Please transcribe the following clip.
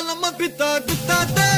Alama pita tá, guta tá, tá.